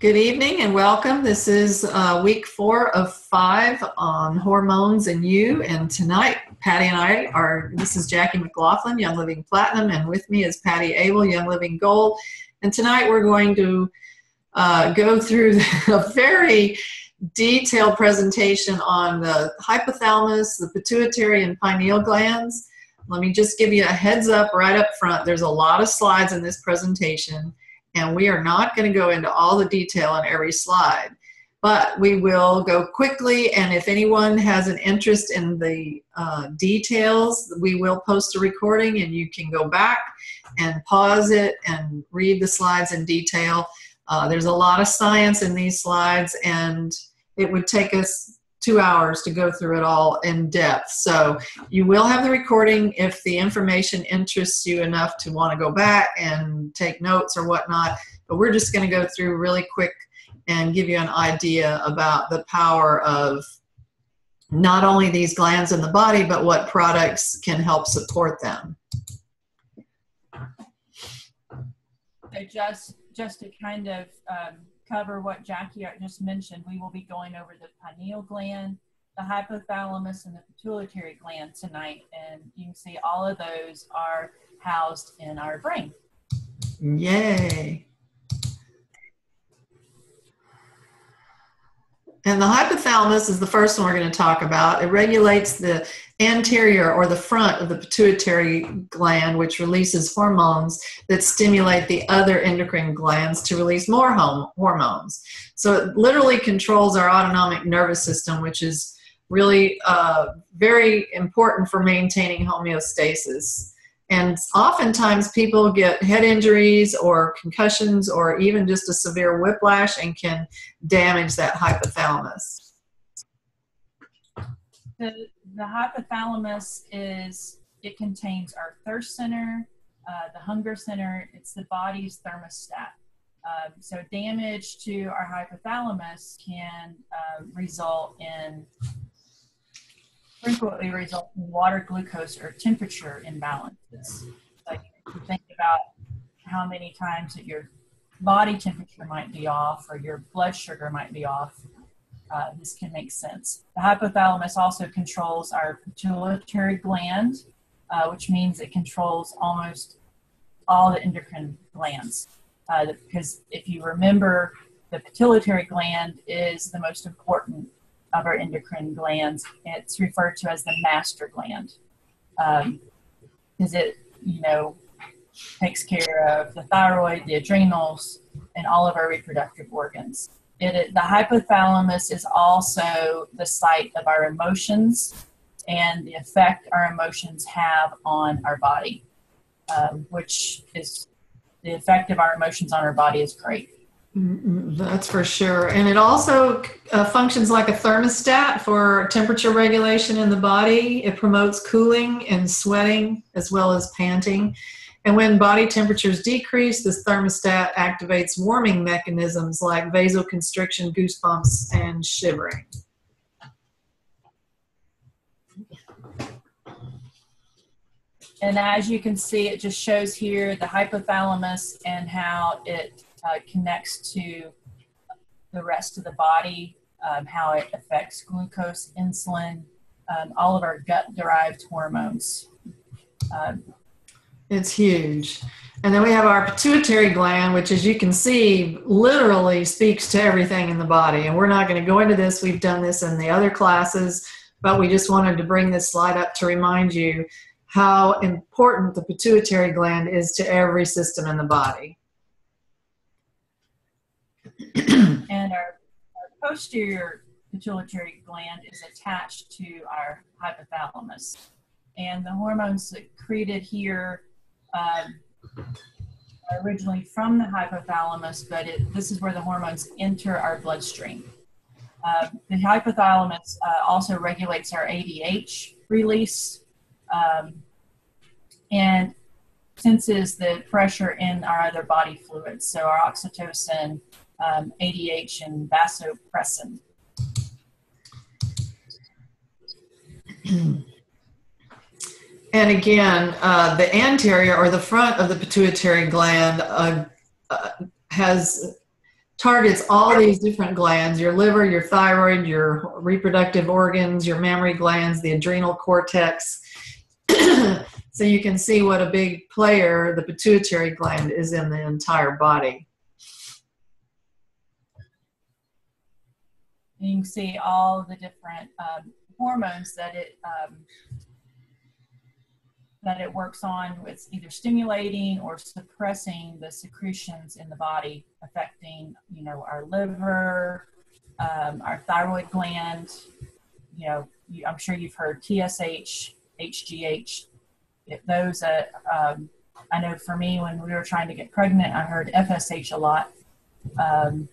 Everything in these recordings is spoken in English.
Good evening and welcome. This is uh, week four of five on hormones and you. And tonight, Patty and I are, this is Jacque McLaughlin, Young Living Platinum, and with me is Patty Abel, Young Living Gold. And tonight we're going to uh, go through a very detailed presentation on the hypothalamus, the pituitary, and pineal glands. Let me just give you a heads up right up front. There's a lot of slides in this presentation and we are not going to go into all the detail on every slide but we will go quickly and if anyone has an interest in the uh, details we will post a recording and you can go back and pause it and read the slides in detail. Uh, there's a lot of science in these slides and it would take us two hours to go through it all in depth. So you will have the recording if the information interests you enough to want to go back and take notes or whatnot. But we're just going to go through really quick and give you an idea about the power of not only these glands in the body, but what products can help support them. So just just to kind of um, cover what Jacque just mentioned, we will be going over the pineal gland, the hypothalamus, and the pituitary gland tonight. And you can see all of those are housed in our brain. Yay. And the hypothalamus is the first one we're going to talk about. It regulates the anterior or the front of the pituitary gland, which releases hormones that stimulate the other endocrine glands to release more home, hormones. So it literally controls our autonomic nervous system, which is really uh, very important for maintaining homeostasis. And oftentimes people get head injuries or concussions or even just a severe whiplash and can damage that hypothalamus. The, the hypothalamus is, it contains our thirst center, uh, the hunger center, it's the body's thermostat. Um, so damage to our hypothalamus can uh, result in frequently result in water glucose or temperature imbalances. Like you think about how many times that your body temperature might be off or your blood sugar might be off. Uh, this can make sense. The hypothalamus also controls our pituitary gland, uh, which means it controls almost all the endocrine glands. Uh, because if you remember, the pituitary gland is the most important of our endocrine glands. It's referred to as the master gland because um, it, you know, takes care of the thyroid, the adrenals, and all of our reproductive organs. It, the hypothalamus is also the site of our emotions and the effect our emotions have on our body, um, which is the effect of our emotions on our body is great. That's for sure. And it also uh, functions like a thermostat for temperature regulation in the body. It promotes cooling and sweating as well as panting. And when body temperatures decrease, this thermostat activates warming mechanisms like vasoconstriction, goosebumps, and shivering. And as you can see, it just shows here the hypothalamus and how it uh, connects to the rest of the body, um, how it affects glucose, insulin, um, all of our gut derived hormones. Um, it's huge. And then we have our pituitary gland, which, as you can see, literally speaks to everything in the body. And we're not going to go into this, we've done this in the other classes, but we just wanted to bring this slide up to remind you how important the pituitary gland is to every system in the body. And our, our posterior pituitary gland is attached to our hypothalamus. And the hormones secreted here um, are originally from the hypothalamus, but it, this is where the hormones enter our bloodstream. Uh, the hypothalamus uh, also regulates our ADH release um, and senses the pressure in our other body fluids, so our oxytocin, um, ADH and vasopressin. And again, uh, the anterior or the front of the pituitary gland uh, uh, has targets all these different glands your liver, your thyroid, your reproductive organs, your mammary glands, the adrenal cortex. so you can see what a big player the pituitary gland is in the entire body. You can see all the different um, hormones that it um, that it works on. It's either stimulating or suppressing the secretions in the body, affecting, you know, our liver, um, our thyroid gland. You know, you, I'm sure you've heard TSH, HGH. It, those, uh, um, I know for me, when we were trying to get pregnant, I heard FSH a lot um,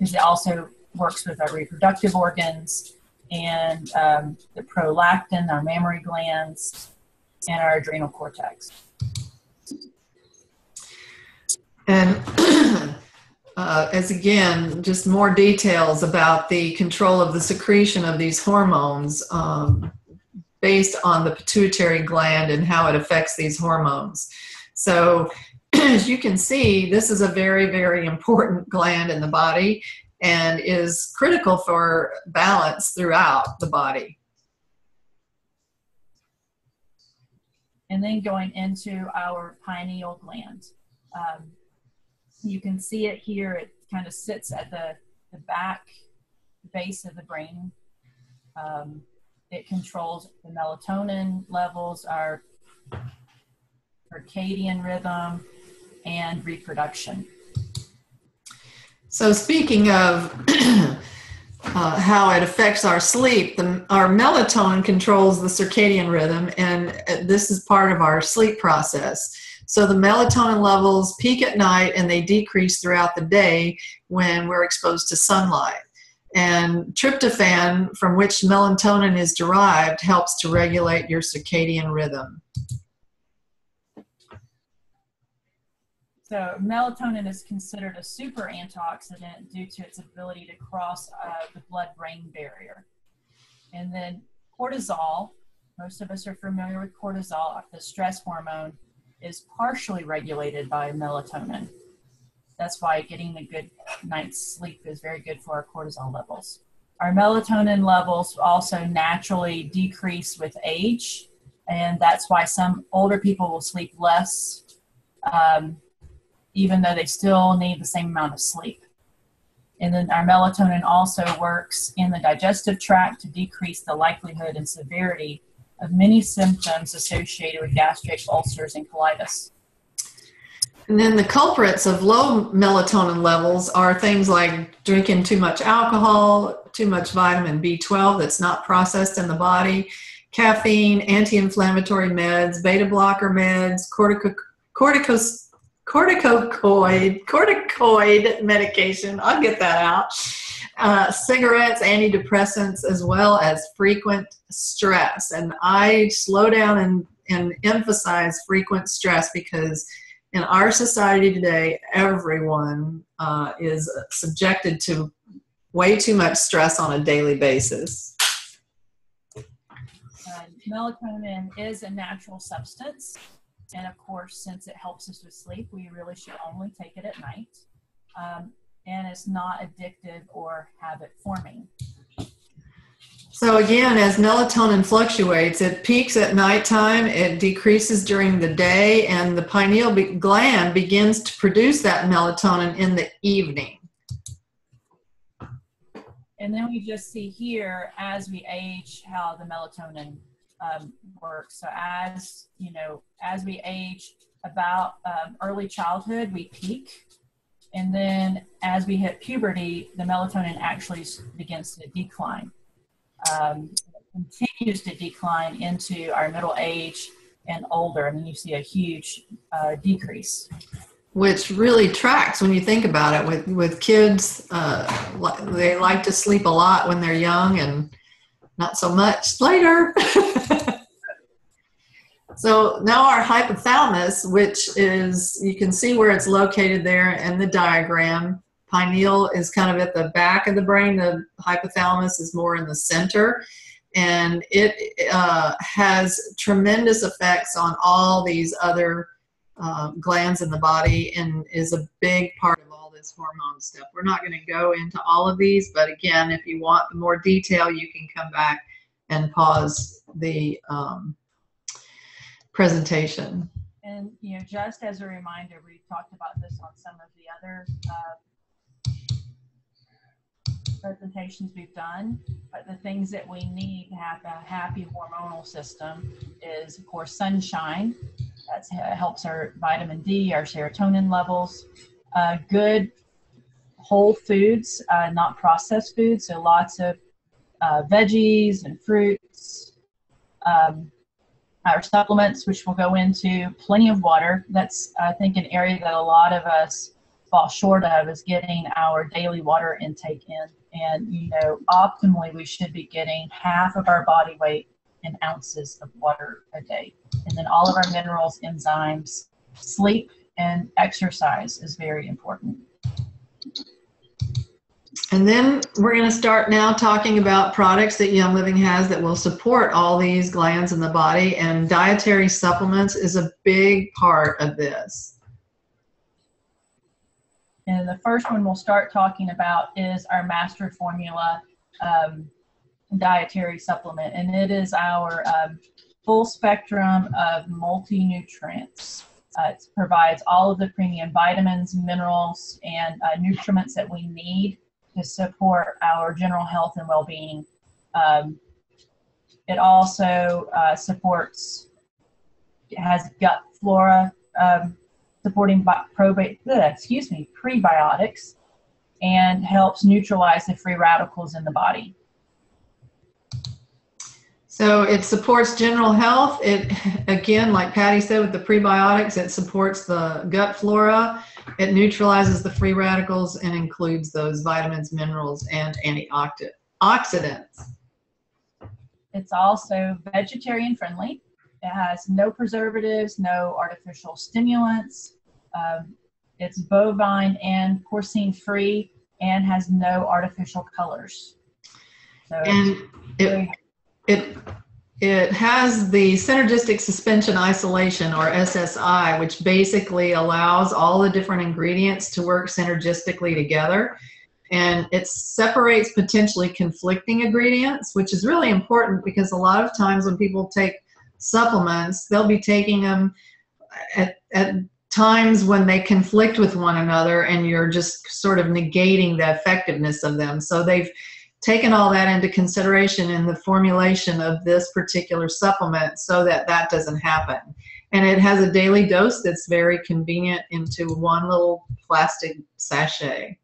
it also works with our reproductive organs and um, the prolactin, our mammary glands, and our adrenal cortex. And uh, as again, just more details about the control of the secretion of these hormones um, based on the pituitary gland and how it affects these hormones. So, as you can see, this is a very, very important gland in the body and is critical for balance throughout the body. and then going into our pineal gland. Um, you can see it here. It kind of sits at the, the back base of the brain. Um, it controls the melatonin levels, our circadian rhythm, and reproduction. So, speaking of uh, how it affects our sleep. The, our melatonin controls the circadian rhythm, and uh, this is part of our sleep process. So the melatonin levels peak at night and they decrease throughout the day when we're exposed to sunlight. And tryptophan, from which melatonin is derived, helps to regulate your circadian rhythm. So melatonin is considered a super antioxidant due to its ability to cross uh, the blood-brain barrier. And then cortisol, most of us are familiar with cortisol, the stress hormone, is partially regulated by melatonin. That's why getting a good night's sleep is very good for our cortisol levels. Our melatonin levels also naturally decrease with age, and that's why some older people will sleep less um, even though they still need the same amount of sleep. And then our melatonin also works in the digestive tract to decrease the likelihood and severity of many symptoms associated with gastric ulcers and colitis. And then the culprits of low melatonin levels are things like drinking too much alcohol, too much vitamin B12 that's not processed in the body, caffeine, anti inflammatory meds, beta blocker meds, cortico- corticos corticoid, corticoid medication. I'll get that out. Uh, cigarettes, antidepressants, as well as frequent stress. And I slow down and, and emphasize frequent stress because in our society today, everyone uh, is subjected to way too much stress on a daily basis. Uh, melatonin is a natural substance and of course, since it helps us with sleep, we really should only take it at night. Um, and it's not addictive or habit forming. So again, as melatonin fluctuates, it peaks at nighttime, it decreases during the day, and the pineal gland begins to produce that melatonin in the evening. And then we just see here as we age how the melatonin um, work. So as you know, as we age, about um, early childhood, we peak, and then as we hit puberty, the melatonin actually begins to decline. Um, continues to decline into our middle age and older, and then you see a huge uh, decrease. Which really tracks when you think about it. With with kids, uh, they like to sleep a lot when they're young, and not so much later. so now our hypothalamus, which is, you can see where it's located there in the diagram. Pineal is kind of at the back of the brain. The hypothalamus is more in the center. And it uh, has tremendous effects on all these other uh, glands in the body and is a big part of this hormone stuff. We're not going to go into all of these, but again, if you want the more detail, you can come back and pause the um, presentation. And you know, just as a reminder, we talked about this on some of the other uh, presentations we've done, but the things that we need to have a happy hormonal system is, of course, sunshine. That helps our vitamin D, our serotonin levels. Uh, good whole foods, uh, not processed foods, so lots of uh, veggies and fruits. Um, our supplements, which we'll go into, plenty of water. That's, I think, an area that a lot of us fall short of is getting our daily water intake in. And, you know, optimally, we should be getting half of our body weight in ounces of water a day. And then all of our minerals, enzymes, sleep, and exercise is very important. And then we're going to start now talking about products that Young Living has that will support all these glands in the body. And dietary supplements is a big part of this. And the first one we'll start talking about is our master formula um, dietary supplement. And it is our um, full spectrum of multi nutrients. Uh, it provides all of the premium vitamins, minerals, and uh, nutriments that we need to support our general health and well being. Um, it also uh, supports, it has gut flora um, supporting probate, excuse me, prebiotics, and helps neutralize the free radicals in the body. So it supports general health. It again, like Patty said, with the prebiotics, it supports the gut flora. It neutralizes the free radicals and includes those vitamins, minerals, and antioxidants. It's also vegetarian friendly. It has no preservatives, no artificial stimulants. Um, it's bovine and porcine free and has no artificial colors. So and it, it, it has the synergistic suspension isolation or SSI, which basically allows all the different ingredients to work synergistically together. And it separates potentially conflicting ingredients, which is really important because a lot of times when people take supplements, they'll be taking them at, at times when they conflict with one another and you're just sort of negating the effectiveness of them. So they've taken all that into consideration in the formulation of this particular supplement so that that doesn't happen. And it has a daily dose that's very convenient into one little plastic sachet.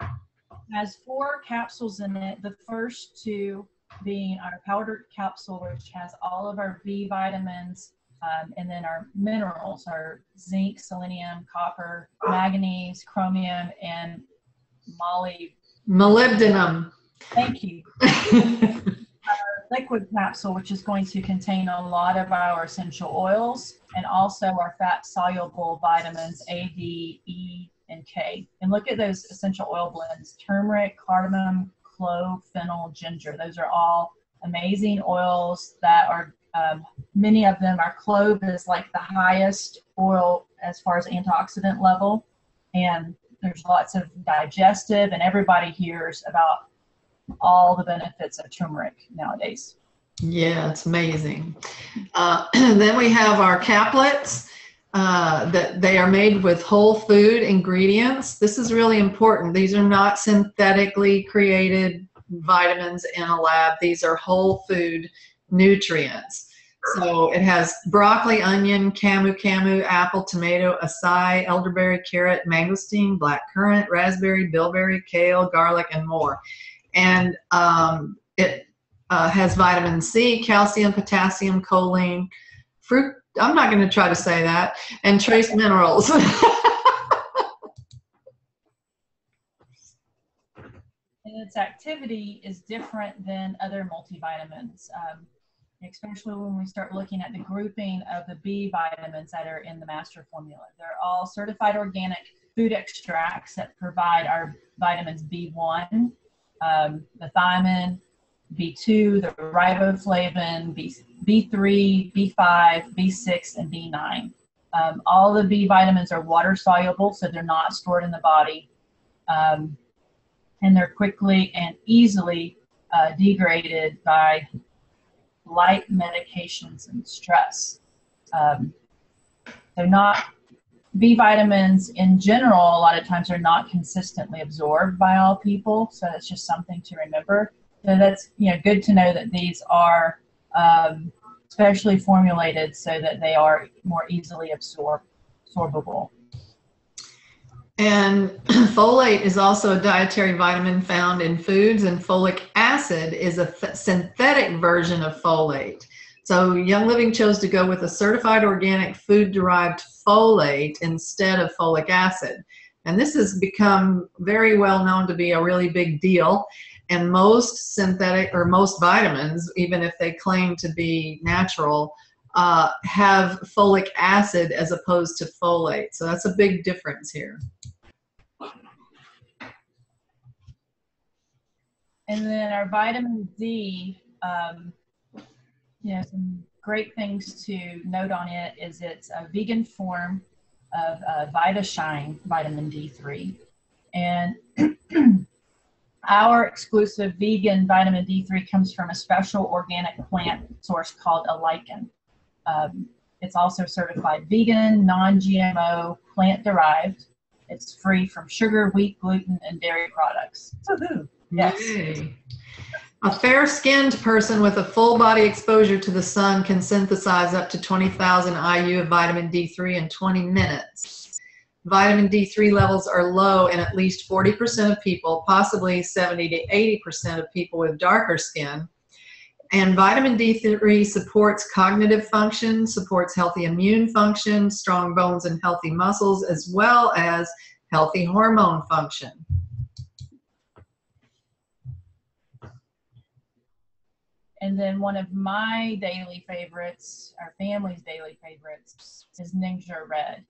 It has four capsules in it. The first two being our powdered capsule, which has all of our B vitamins, um, and then our minerals our zinc, selenium, copper, manganese, chromium, and moly. Molybdenum. Thank you. our liquid capsule, which is going to contain a lot of our essential oils and also our fat soluble vitamins A, D, E, and K. And look at those essential oil blends turmeric, cardamom, clove, fennel, ginger. Those are all amazing oils that are, um, many of them, are clove is like the highest oil as far as antioxidant level. And there's lots of digestive, and everybody hears about all the benefits of turmeric nowadays. Yeah, it's amazing. Uh, then we have our caplets uh, that they are made with whole food ingredients. This is really important. These are not synthetically created vitamins in a lab. These are whole food nutrients. So it has broccoli, onion, camu camu, apple, tomato, acai, elderberry, carrot, mangosteen, black currant, raspberry, bilberry, kale, garlic, and more and um, it uh, has vitamin C, calcium, potassium, choline, fruit. I'm not going to try to say that, and trace minerals. and its activity is different than other multivitamins, um, especially when we start looking at the grouping of the B vitamins that are in the master formula. They're all certified organic food extracts that provide our vitamins B1, um, the thiamine, B2, the riboflavin, B, B3, B5, B6, and B9. Um, all the B vitamins are water soluble, so they're not stored in the body. Um, and they're quickly and easily uh, degraded by light medications and stress. Um, they're not B vitamins in general, a lot of times are not consistently absorbed by all people, so that's just something to remember. So that's you know good to know that these are um, specially formulated so that they are more easily absorb absorbable. And folate is also a dietary vitamin found in foods, and folic acid is a th- synthetic version of folate. So Young Living chose to go with a certified organic food derived folate instead of folic acid. And this has become very well known to be a really big deal. And most synthetic or most vitamins, even if they claim to be natural, uh, have folic acid as opposed to folate. So that's a big difference here. And then our vitamin D, um, know, some great things to note on it is it's a vegan form of uh, VitaShine vitamin D3. And our exclusive vegan vitamin D3 comes from a special organic plant source called a lichen. Um, it's also certified vegan, non GMO, plant derived. It's free from sugar, wheat, gluten, and dairy products. Woohoo! Yes. Yay. A fair skinned person with a full body exposure to the sun can synthesize up to 20,000 IU of vitamin D3 in 20 minutes. Vitamin D3 levels are low in at least 40% of people, possibly 70 to 80% of people with darker skin. And vitamin D3 supports cognitive function, supports healthy immune function, strong bones and healthy muscles, as well as healthy hormone function. And then one of my daily favorites, our family's daily favorites, is Ningxia Red.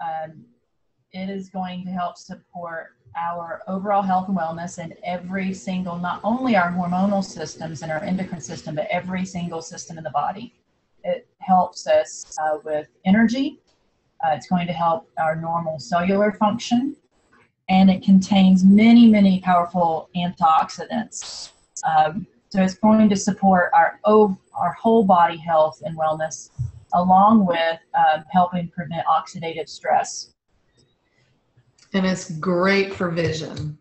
Um, it is going to help support our overall health and wellness and every single, not only our hormonal systems and our endocrine system, but every single system in the body. It helps us uh, with energy. Uh, it's going to help our normal cellular function. And it contains many, many powerful antioxidants. Um, so it's going to support our, our whole body health and wellness, along with um, helping prevent oxidative stress. And it's great for vision.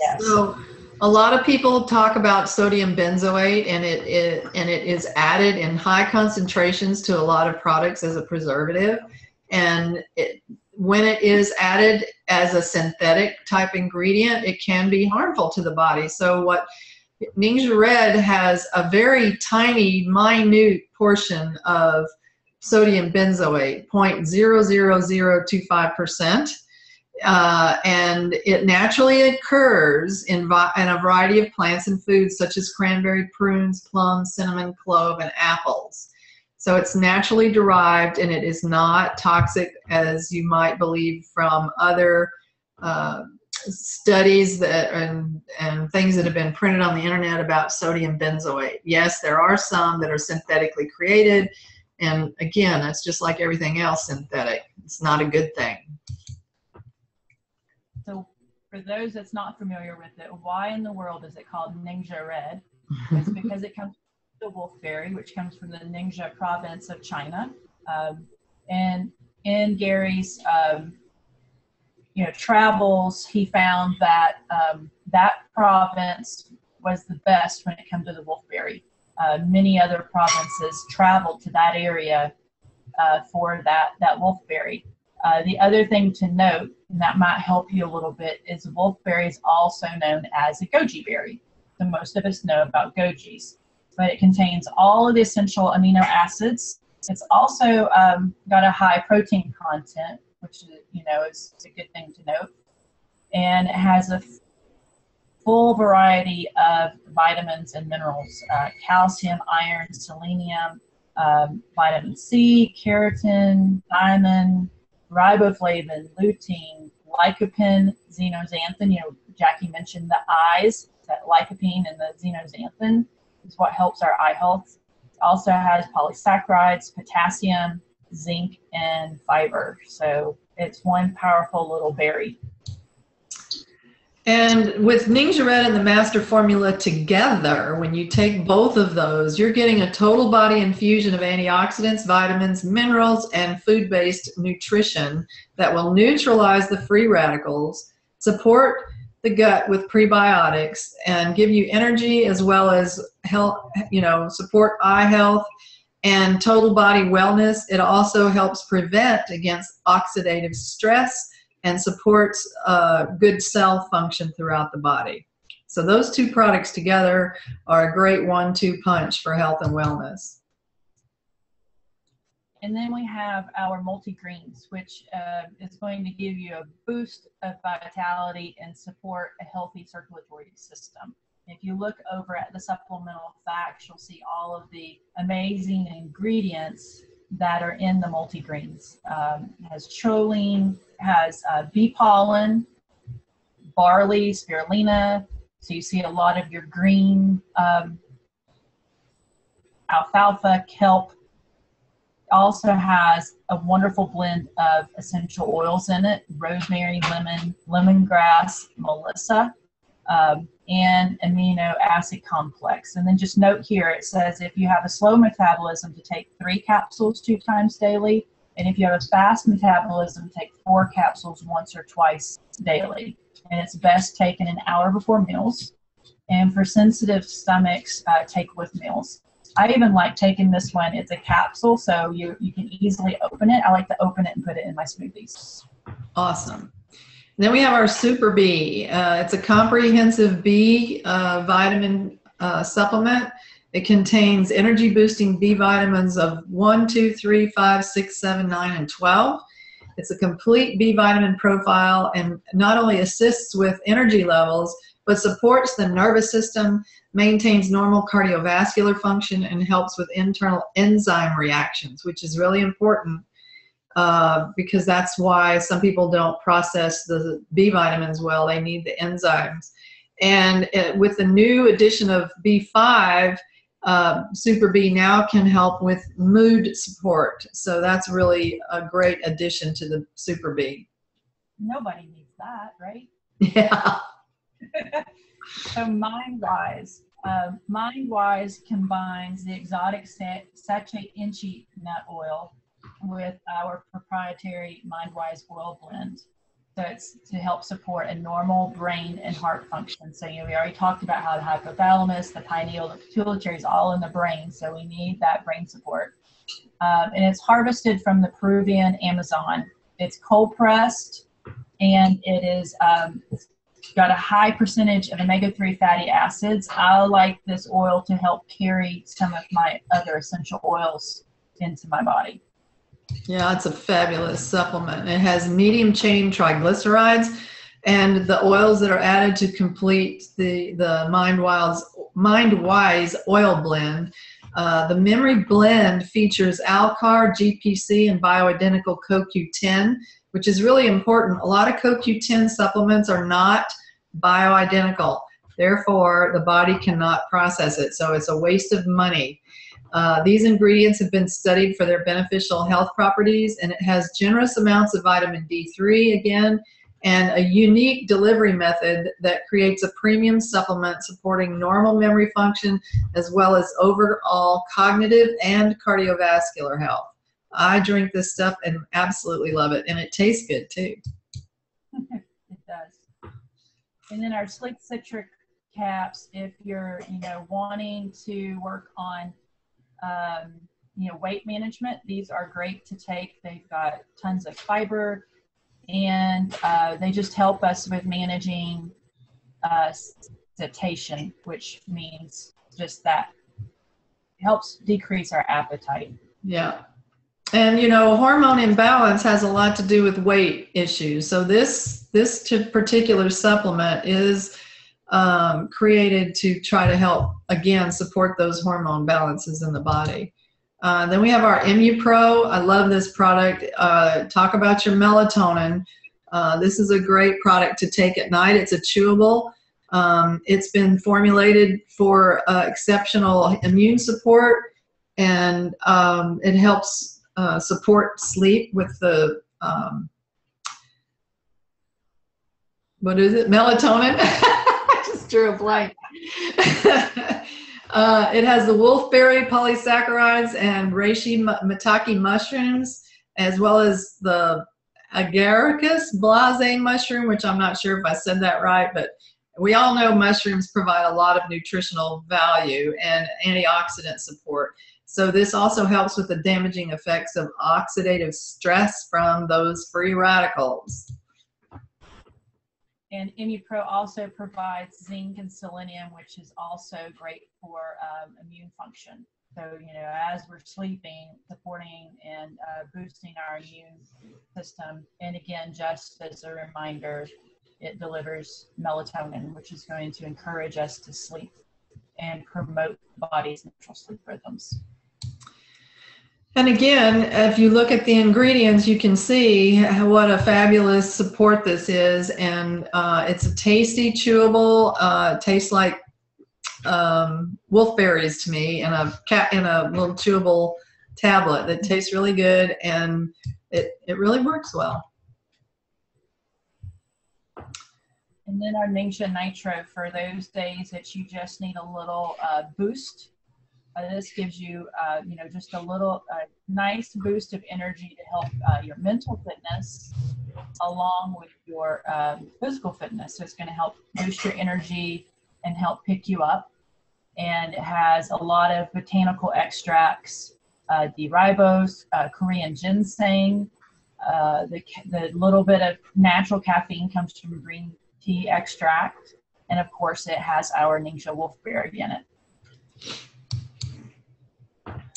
Yes. So a lot of people talk about sodium benzoate and it, it and it is added in high concentrations to a lot of products as a preservative. And it, when it is added as a synthetic type ingredient, it can be harmful to the body. So what Ningxia Red has a very tiny, minute portion of sodium benzoate, 0.00025%. Uh, and it naturally occurs in, in a variety of plants and foods such as cranberry, prunes, plums, cinnamon, clove, and apples. So it's naturally derived and it is not toxic as you might believe from other uh, studies that and and things that have been printed on the internet about sodium benzoate. Yes, there are some that are synthetically created, and again, it's just like everything else synthetic. It's not a good thing. So, for those that's not familiar with it, why in the world is it called Ningxia Red? It's because it comes from the wolfberry, which comes from the Ningxia province of China, um, and in Gary's um, you know travels, he found that um, that province was the best when it came to the wolfberry. Uh, many other provinces traveled to that area uh, for that that wolfberry. Uh, the other thing to note, and that might help you a little bit, is wolfberry is also known as a goji berry. So most of us know about gojis, but it contains all of the essential amino acids. It's also um, got a high protein content, which you know is a good thing to note. And it has a full variety of vitamins and minerals: uh, calcium, iron, selenium, um, vitamin C, keratin, thiamine, riboflavin, lutein, lycopene, zeaxanthin. You know, Jacque mentioned the eyes. That lycopene and the zeaxanthin is what helps our eye health. It also has polysaccharides, potassium, zinc, and fiber. So it's one powerful little berry. And with Ningxia Red and the Master Formula together, when you take both of those, you're getting a total body infusion of antioxidants, vitamins, minerals, and food based nutrition that will neutralize the free radicals, support the gut with prebiotics, and give you energy as well as help, you know, support eye health and total body wellness. It also helps prevent against oxidative stress and supports uh, good cell function throughout the body. So those two products together are a great one-two punch for health and wellness. And then we have our multi-greens, which uh, is going to give you a boost of vitality and support a healthy circulatory system. If you look over at the supplemental facts, you'll see all of the amazing ingredients that are in the multi-greens. Um, has choline, has uh, bee pollen, barley, spirulina. So you see a lot of your green um, alfalfa, kelp. Also has a wonderful blend of essential oils in it: rosemary, lemon, lemongrass, melissa. Um, and amino acid complex. And then just note here it says if you have a slow metabolism, to take three capsules two times daily. And if you have a fast metabolism, take four capsules once or twice daily. And it's best taken an hour before meals. And for sensitive stomachs, uh, take with meals. I even like taking this one. It's a capsule, so you, you can easily open it. I like to open it and put it in my smoothies. Awesome. Then we have our Super B. Uh, it's a comprehensive B uh, vitamin uh, supplement. It contains energy boosting B vitamins of 1, 2, 3, 5, 6, 7, 9, and 12. It's a complete B vitamin profile and not only assists with energy levels, but supports the nervous system, maintains normal cardiovascular function, and helps with internal enzyme reactions, which is really important uh, because that's why some people don't process the B vitamins well. They need the enzymes. And it, with the new addition of B5, uh, Super B now can help with mood support. So that's really a great addition to the Super B. Nobody needs that, right? Yeah. so MindWise. Uh, MindWise combines the exotic sacha inchi nut oil with our proprietary MindWise oil blend. So it's to help support a normal brain and heart function. So you know, we already talked about how the hypothalamus, the pineal, the pituitary is all in the brain. So we need that brain support. Um, and it's harvested from the Peruvian Amazon. It's cold pressed, and it is um, got a high percentage of omega-3 fatty acids. I like this oil to help carry some of my other essential oils into my body. Yeah, it's a fabulous supplement. It has medium chain triglycerides and the oils that are added to complete the, the MindWise, MindWise oil blend. Uh, the memory blend features Alcar, GPC, and bioidentical CoQ10, which is really important. A lot of CoQ10 supplements are not bioidentical. Therefore, the body cannot process it. So it's a waste of money. Uh, these ingredients have been studied for their beneficial health properties, and it has generous amounts of vitamin D3 again, and a unique delivery method that creates a premium supplement supporting normal memory function as well as overall cognitive and cardiovascular health. I drink this stuff and absolutely love it, and it tastes good too. it does. And then our Slique Citric caps, if you're, you know, wanting to work on um, you know, weight management. These are great to take. They've got tons of fiber, and uh, they just help us with managing uh, satiation, which means just that it helps decrease our appetite. Yeah. And you know, hormone imbalance has a lot to do with weight issues. So this this particular supplement is um, created to try to help, again, support those hormone balances in the body. Uh, then we have our ImmuPro. I love this product. Uh, talk about your melatonin. Uh, this is a great product to take at night. It's a chewable. Um, it's been formulated for uh, exceptional immune support and um, it helps uh, support sleep with the um, what is it? Melatonin. Just drew uh, it has the wolfberry polysaccharides and reishi maitake mushrooms, as well as the agaricus blazei mushroom, which I'm not sure if I said that right, but we all know mushrooms provide a lot of nutritional value and antioxidant support. So this also helps with the damaging effects of oxidative stress from those free radicals. And ImmuPro also provides zinc and selenium, which is also great for um, immune function. So, you know, as we're sleeping, supporting and uh, boosting our immune system. And again, just as a reminder, it delivers melatonin, which is going to encourage us to sleep and promote the body's natural sleep rhythms. And again, if you look at the ingredients, you can see what a fabulous support this is. And uh, it's a tasty, chewable, uh, tastes like um, wolfberries to me in a cat in a little chewable tablet that tastes really good and it, it really works well. And then our Ningxia Nitro for those days that you just need a little uh, boost uh, this gives you, uh, you know, just a little uh, nice boost of energy to help uh, your mental fitness along with your um, physical fitness. So it's going to help boost your energy and help pick you up. And it has a lot of botanical extracts, uh, D-ribose, uh, Korean ginseng. the, the little bit of natural caffeine comes from green tea extract. And of course, it has our Ningxia wolfberry in it.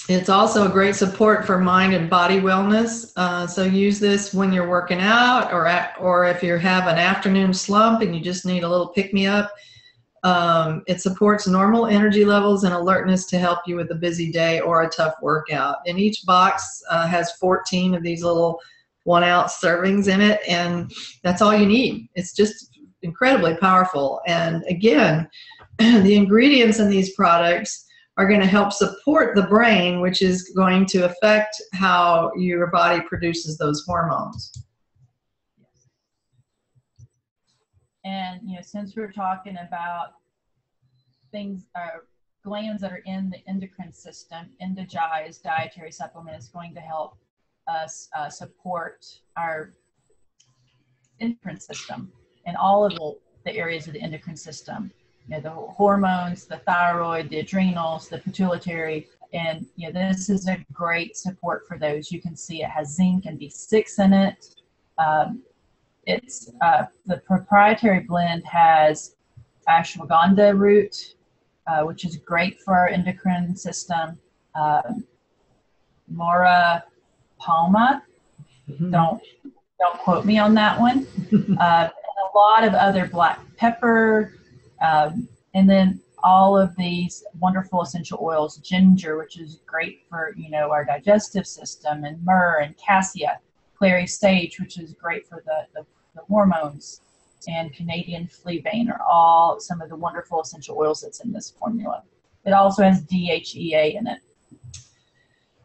It's also a great support for mind and body wellness. Uh, so use this when you're working out or at, or if you have an afternoon slump and you just need a little pick me up. Um, it supports normal energy levels and alertness to help you with a busy day or a tough workout. And each box uh, has 14 of these little one ounce servings in it, and that's all you need. It's just incredibly powerful. And again, the ingredients in these products are going to help support the brain, which is going to affect how your body produces those hormones. And you know, since we're talking about things, uh, glands that are in the endocrine system, Endogize dietary supplement is going to help us uh, support our endocrine system and all of the, the areas of the endocrine system you know, the hormones, the thyroid, the adrenals, the pituitary, and you know, this is a great support for those. You can see it has zinc and B6 in it. Um, it's uh, the proprietary blend has ashwagandha root, uh, which is great for our endocrine system. Um, Mora palma, mm-hmm. don't don't quote me on that one. uh, a lot of other black pepper, um, and then all of these wonderful essential oils, ginger, which is great for you know our digestive system, and myrrh and cassia, clary sage, which is great for the, the, the hormones, and Canadian fleabane are all some of the wonderful essential oils that's in this formula. It also has DHEA in it.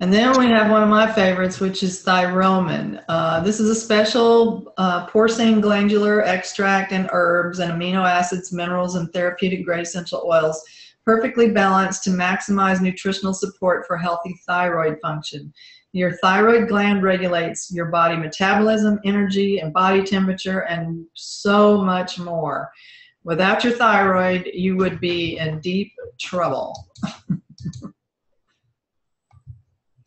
And then we have one of my favorites, which is Thyromin. Uh, this is a special uh, porcine glandular extract and herbs and amino acids, minerals, and therapeutic grade essential oils, perfectly balanced to maximize nutritional support for healthy thyroid function. Your thyroid gland regulates your body metabolism, energy, and body temperature, and so much more. Without your thyroid, you would be in deep trouble.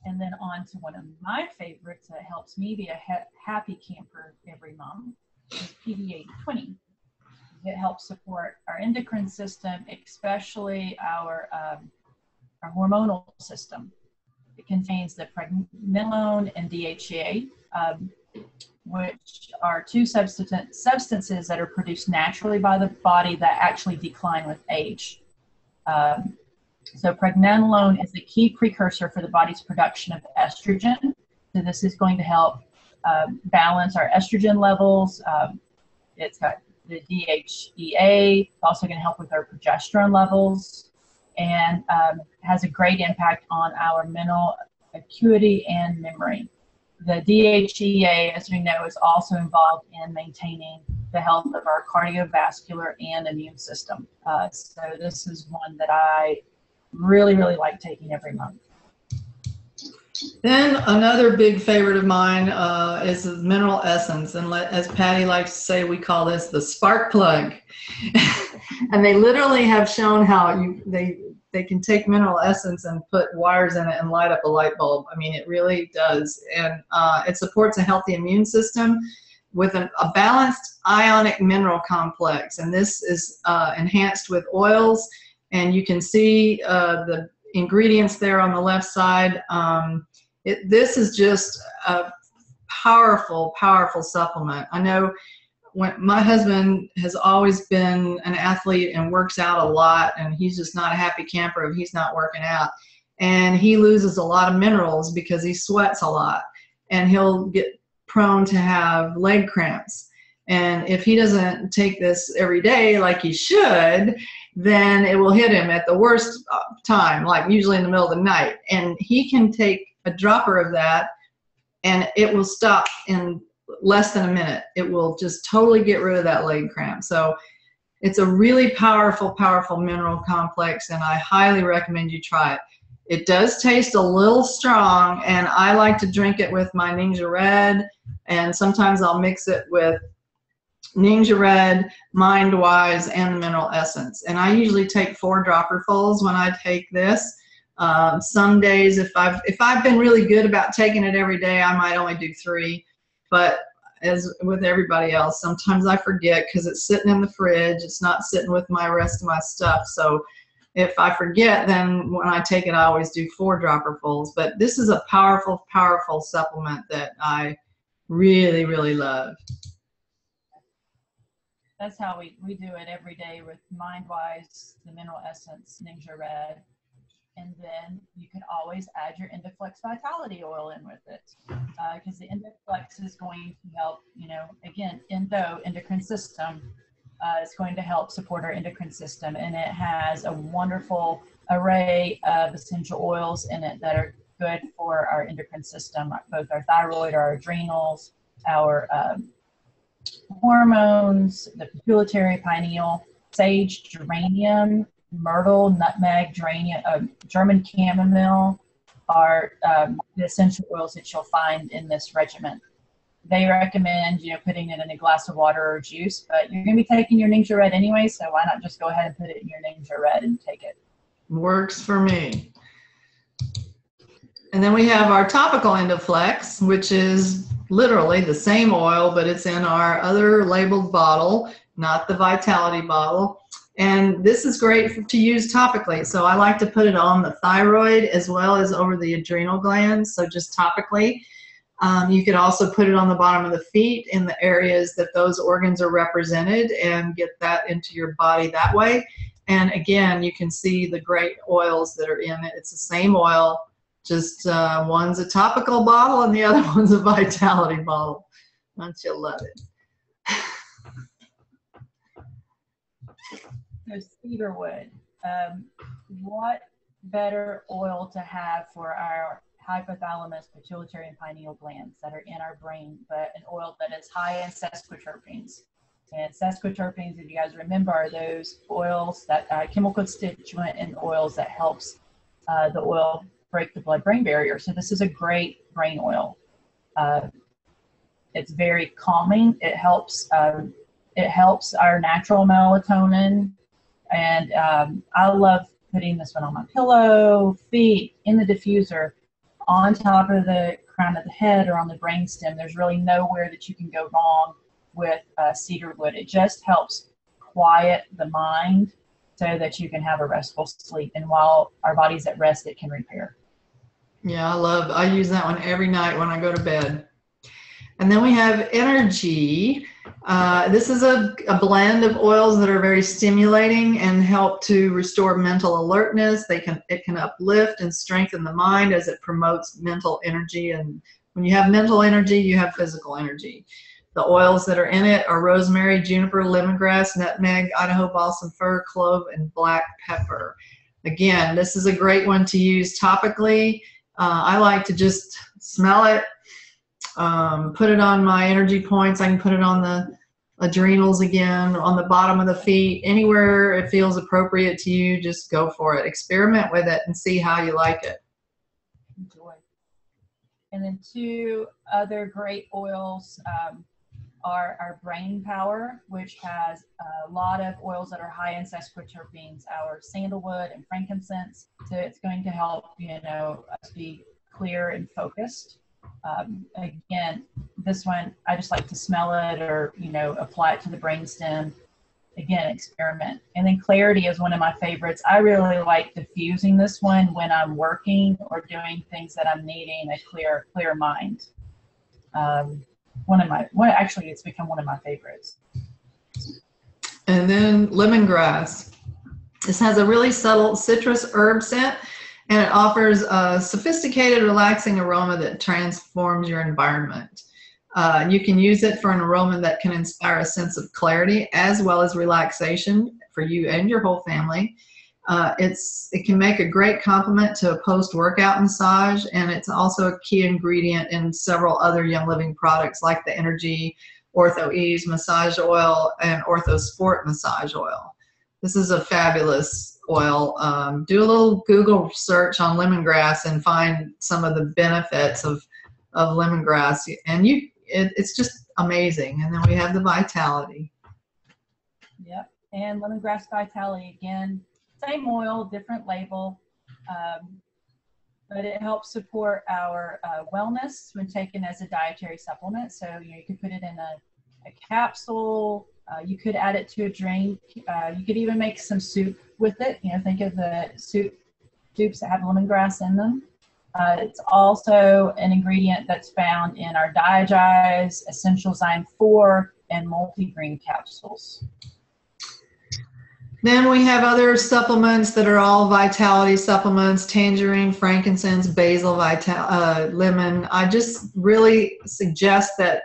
and then on to one of my favorites that helps me be a ha- happy camper every month is PD8020. It helps support our endocrine system, especially our um, our hormonal system. It contains the pregnenolone and DHEA, um, which are two substance, substances that are produced naturally by the body that actually decline with age. Um, so pregnenolone is the key precursor for the body's production of estrogen. So this is going to help um, balance our estrogen levels. Um, it's got the DHEA, also going to help with our progesterone levels, and um, has a great impact on our mental acuity, and memory. The DHEA, as we know, is also involved in maintaining the health of our cardiovascular and immune system. Uh, so this is one that I really, really like taking every month. Then another big favorite of mine uh, is mineral essence, and let, as Patty likes to say, we call this the spark plug. and they literally have shown how you they they can take mineral essence and put wires in it and light up a light bulb. I mean, it really does, and uh, it supports a healthy immune system with an, a balanced ionic mineral complex, and this is uh, enhanced with oils. And you can see uh, the ingredients there on the left side. Um, it, this is just a powerful, powerful supplement. I know when my husband has always been an athlete and works out a lot, and he's just not a happy camper if he's not working out. And he loses a lot of minerals because he sweats a lot, and he'll get prone to have leg cramps. And if he doesn't take this every day like he should, then it will hit him at the worst uh, time, like usually in the middle of the night. And he can take a dropper of that and it will stop in less than a minute. It will just totally get rid of that leg cramp. So it's a really powerful, powerful mineral complex, and I highly recommend you try it. It does taste a little strong, and I like to drink it with my Ningxia Red, and sometimes I'll mix it with Ningxia Red, Mind Wise, and the Mineral Essence. And I usually take four dropperfuls when I take this. Um, some days, if I've if I've been really good about taking it every day, I might only do three. But as with everybody else, sometimes I forget because it's sitting in the fridge. It's not sitting with my rest of my stuff. So if I forget, then when I take it, I always do four dropperfuls. But this is a powerful, powerful supplement that I really, really love that's how we, we do it every day with Mindwise, the mineral essence, Ningxia Red. And then you can always add your Endoflex Vitality oil in with it because uh, the Endoflex is going to help, you know, again, endo, endocrine system. Uh, it's going to help support our endocrine system. And it has a wonderful array of essential oils in it that are good for our endocrine system, both our thyroid, our adrenals, our um, hormones, the pituitary pineal, sage, geranium, myrtle, nutmeg, geranium, uh, German chamomile are um, the essential oils that you'll find in this regimen. They recommend, you know, putting it in a glass of water or juice, but you're going to be taking your Ningxia Red anyway, so why not just go ahead and put it in your Ningxia Red and take it? Works for me. And then we have our topical Endoflex, which is literally the same oil, but it's in our other labeled bottle, not the Vitality bottle. And this is great to use topically. So I like to put it on the thyroid as well as over the adrenal glands. So just topically. Um, you could also put it on the bottom of the feet in the areas that those organs are represented and get that into your body that way. And again, you can see the great oils that are in it. It's the same oil, just uh, one's a topical bottle and the other one's a vitality bottle. Don't you love it? so cedarwood, um, what better oil to have for our hypothalamus, pituitary, and pineal glands that are in our brain, but an oil that is high in sesquiterpenes. And sesquiterpenes, if you guys remember, are those oils that uh, chemical constituent in oils that helps uh, the oil break the blood-brain barrier. So this is a great brain oil. Uh, it's very calming. It helps. Um, it helps our natural melatonin, and um, I love putting this one on my pillow, feet, in the diffuser, on top of the crown of the head or on the brainstem. There's really nowhere that you can go wrong with uh, cedar wood. It just helps quiet the mind so that you can have a restful sleep. And while our body's at rest, it can repair. Yeah, I love, I use that one every night when I go to bed. And then we have Energy. Uh, this is a, a blend of oils that are very stimulating and help to restore mental alertness. They can it can uplift and strengthen the mind as it promotes mental energy. And when you have mental energy, you have physical energy. The oils that are in it are rosemary, juniper, lemongrass, nutmeg, Idaho balsam fir, clove, and black pepper. Again, this is a great one to use topically Uh, I like to just smell it, um, put it on my energy points. I can put it on the adrenals again, on the bottom of the feet, anywhere it feels appropriate to you, just go for it. Experiment with it and see how you like it. Enjoy. And then two other great oils um, are our brain power, which has a lot of oils that are high in sesquiterpenes, our sandalwood and frankincense. So it's going to help, you know, us be clear and focused. Um, again, this one, I just like to smell it or, you know, apply it to the brainstem. Again, experiment. And then clarity is one of my favorites. I really like diffusing this one when I'm working or doing things that I'm needing a clear, clear mind. Um, one of my, one, actually, it's become one of my favorites. And then lemongrass. This has a really subtle citrus herb scent and it offers a sophisticated, relaxing aroma that transforms your environment. Uh, you can use it for an aroma that can inspire a sense of clarity as well as relaxation for you and your whole family. Uh, it's it can make a great complement to a post-workout massage, and it's also a key ingredient in several other Young Living products like the Energy Ortho Ease massage oil and Ortho Sport massage oil. This is a fabulous oil, um, do a little Google search on lemongrass and find some of the benefits of, of lemongrass. And you, it, it's just amazing. And then we have the vitality. Yep. And lemongrass vitality again, same oil, different label. Um, but it helps support our uh, wellness when taken as a dietary supplement. So you, know, you could put it in a, a capsule. Uh, you could add it to a drink. Uh, you could even make some soup with it. You know, think of the soup soups that have lemongrass in them. Uh, it's also an ingredient that's found in our DiGize, Essential Zyme 4, and multigreen capsules. Then we have other supplements that are all vitality supplements, tangerine, frankincense, basil, vital, uh, lemon. I just really suggest that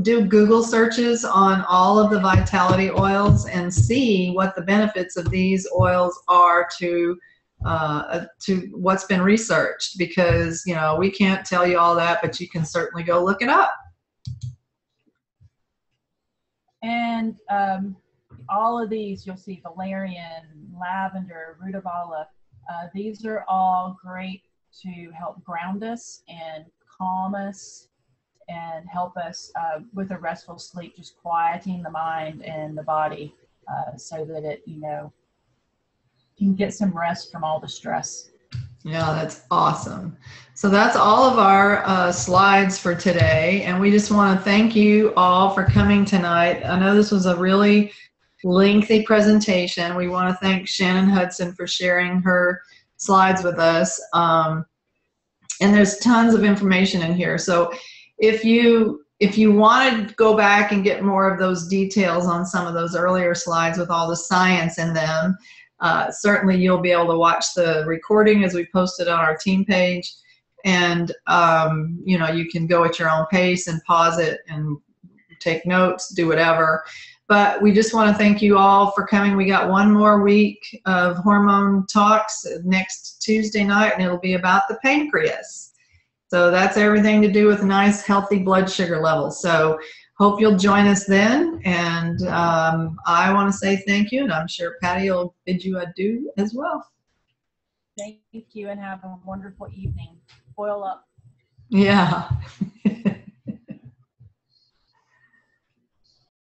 do Google searches on all of the vitality oils and see what the benefits of these oils are to uh, to what's been researched because you know we can't tell you all that, but you can certainly go look it up. And um, all of these, you'll see valerian, lavender, RutaVaLa. Uh, these are all great to help ground us and calm us and help us uh, with a restful sleep, just quieting the mind and the body uh, so that it, you know, can get some rest from all the stress. Yeah, that's awesome. So that's all of our uh, slides for today. And we just want to thank you all for coming tonight. I know this was a really lengthy presentation. We want to thank Shannon Hudson for sharing her slides with us. Um, and there's tons of information in here. So if you if you want to go back and get more of those details on some of those earlier slides with all the science in them, uh, certainly you'll be able to watch the recording as we post it on our team page. And, um, you know, you can go at your own pace and pause it and take notes, do whatever. But we just want to thank you all for coming. We got one more week of hormone talks next Tuesday night, and it'll be about the pancreas. So that's everything to do with nice, healthy blood sugar levels. So hope you'll join us then. And um, I want to say thank you, and I'm sure Patty will bid you adieu as well. Thank you, and have a wonderful evening. Boil up. Yeah.